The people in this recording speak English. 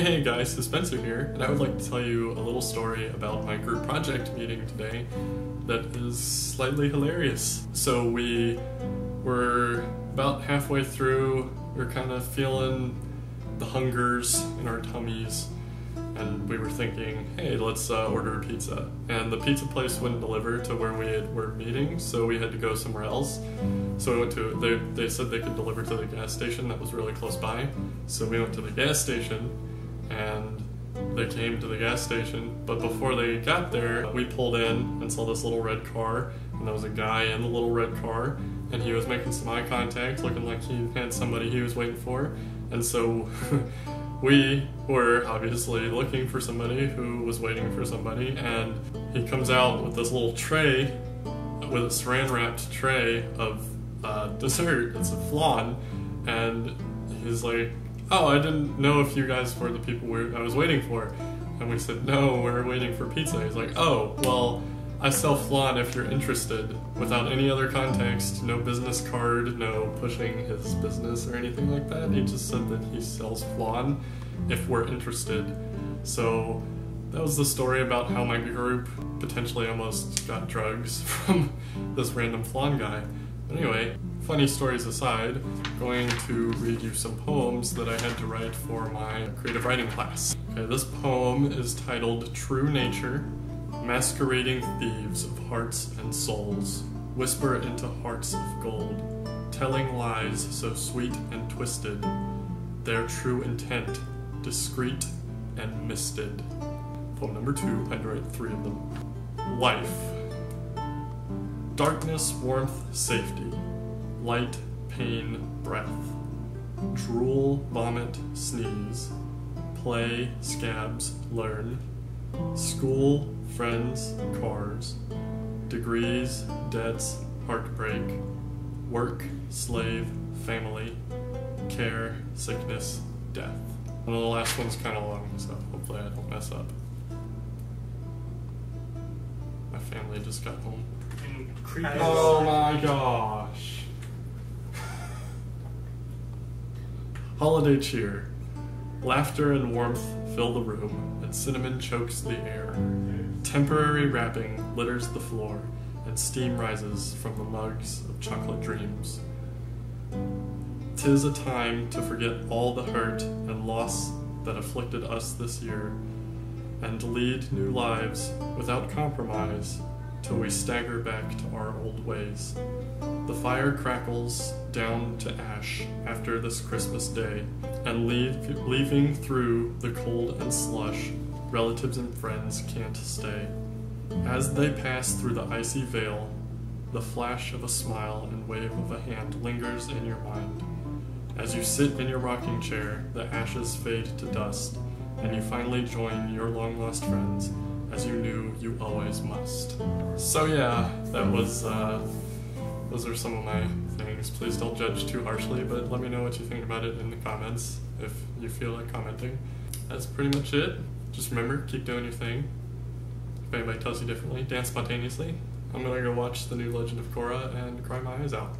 Hey guys, it's Spencer here, and I would like to tell you a little story about my group project meeting today that is slightly hilarious. So we were about halfway through, we are kind of feeling the hungers in our tummies, and we were thinking, hey, let's uh, order a pizza. And the pizza place wouldn't deliver to where we had, were meeting, so we had to go somewhere else. So we went to, they, they said they could deliver to the gas station that was really close by. So we went to the gas station and they came to the gas station. But before they got there, we pulled in and saw this little red car, and there was a guy in the little red car, and he was making some eye contact, looking like he had somebody he was waiting for. And so we were obviously looking for somebody who was waiting for somebody, and he comes out with this little tray, with a saran wrapped tray of uh, dessert. It's a flan, and he's like, oh, I didn't know if you guys were the people we I was waiting for. And we said, no, we're waiting for pizza. He's like, oh, well, I sell flan if you're interested. Without any other context, no business card, no pushing his business or anything like that. He just said that he sells flan if we're interested. So that was the story about how my group potentially almost got drugs from this random flan guy. Anyway, funny stories aside, going to read you some poems that I had to write for my creative writing class. Okay, this poem is titled True Nature Masquerading Thieves of Hearts and Souls, whisper into hearts of gold, telling lies so sweet and twisted, their true intent discreet and misted. Poem number two, I write three of them. Life. Darkness, warmth, safety light, pain, breath, drool, vomit, sneeze, play, scabs, learn, school, friends, cars, degrees, debts, heartbreak, work, slave, family, care, sickness, death. And the last one's kind of long, so hopefully I don't mess up. My family just got home. Oh my gosh. Holiday cheer. Laughter and warmth fill the room, and cinnamon chokes the air. Temporary wrapping litters the floor, and steam rises from the mugs of chocolate dreams. Tis a time to forget all the hurt and loss that afflicted us this year, and lead new lives without compromise till we stagger back to our old ways. The fire crackles down to ash after this Christmas day, and leave, leaving through the cold and slush, relatives and friends can't stay. As they pass through the icy veil, the flash of a smile and wave of a hand lingers in your mind. As you sit in your rocking chair, the ashes fade to dust, and you finally join your long lost friends as you knew you always must. So yeah, that was, uh, those are some of my things. Please don't judge too harshly, but let me know what you think about it in the comments if you feel like commenting. That's pretty much it. Just remember, keep doing your thing. If anybody tells you differently, dance spontaneously. I'm gonna go watch the new Legend of Korra and cry my eyes out.